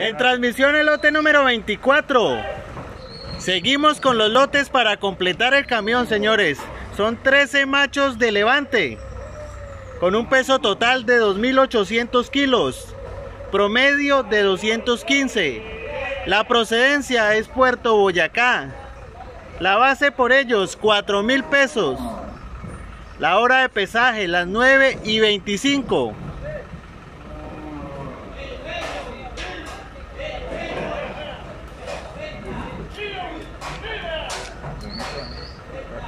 En transmisión el lote número 24. Seguimos con los lotes para completar el camión, señores. Son 13 machos de levante. Con un peso total de 2.800 kilos. Promedio de 215. La procedencia es Puerto Boyacá. La base por ellos, 4 mil pesos. La hora de pesaje, las 9 y 25.